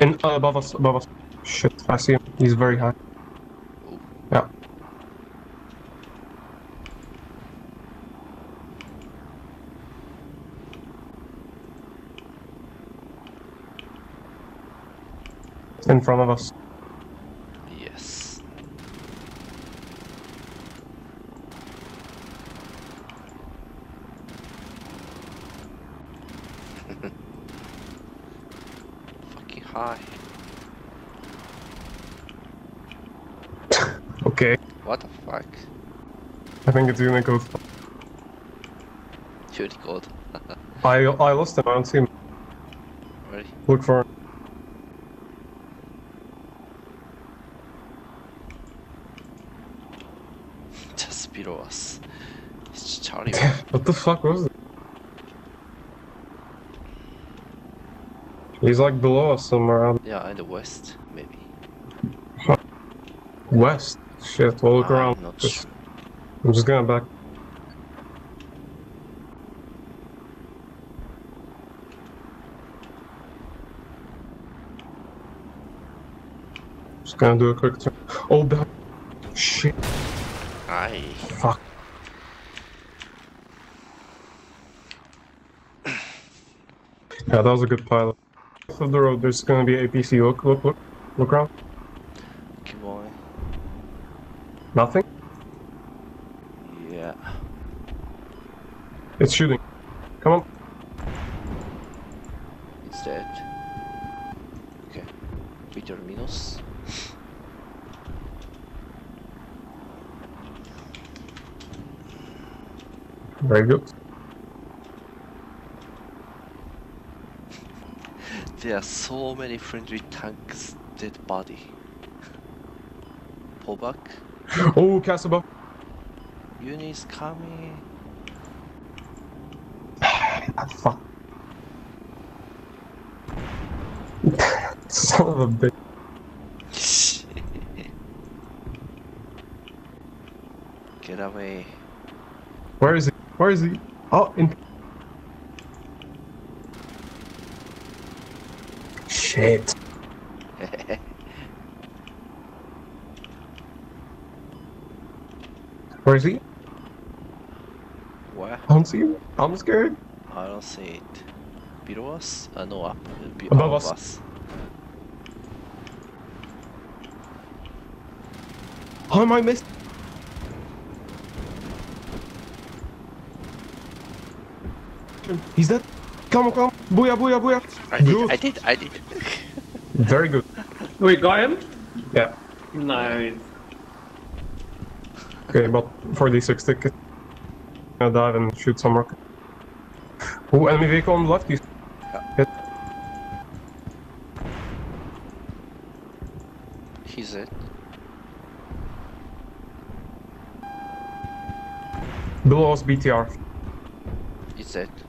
In uh, above us, above us. Shit, I see him. He's very high. Yeah. In front of us. Yes. High. Okay. What the fuck? I think it's gonna go. Good. I I lost him. I don't see him. Ready? Look for him. Just below us. It's Charlie. What the fuck was it? He's like below us somewhere yeah, in the west, maybe. west. Shit, we'll look I'm around. not Just- sure. I'm just going back. Just gonna do a quick turn. Oh, back. Shit. Aye. Fuck. Yeah, that was a good pilot. Off of the road, there's gonna be APC. Look, look, look. Look around. Keep going. Nothing? Yeah. It's shooting. Come on. It's dead. Okay. Peter Minos. Very good. There are so many friendly tanks dead body. Pull back. Oh, Casaba. Unis coming. Ah, fuck. Son of a bitch. Get away. Where is he? Where is he? Oh, in. Shit. Where is he? Where? I don't see him. I'm scared. I don't see it. Below us? Uh, no, up. Be Above us. us. How am I missed? He's dead. Come on, come on. Booyah, booyah, booyah. I did, Good. I did, I did. Very good. We got him? Yeah. Nice. Okay, about 46 tickets. Gonna dive and shoot some rocket. Oh, enemy vehicle on the left. He's hit. He's it. Below us, BTR. It's it.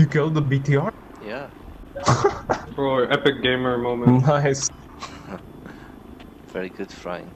You killed the BTR? Yeah. Bro, epic gamer moment. Nice. Very good flying.